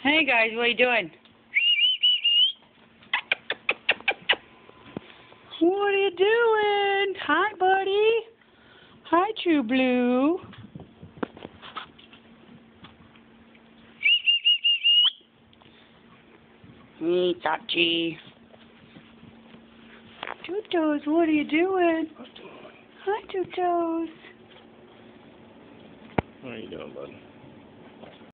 Hey guys, what are you doing? What are you doing? Hi, buddy. Hi, True Blue. Hey, Tachi. toes, what are you doing? Hi, Two Toes. What are you doing, buddy?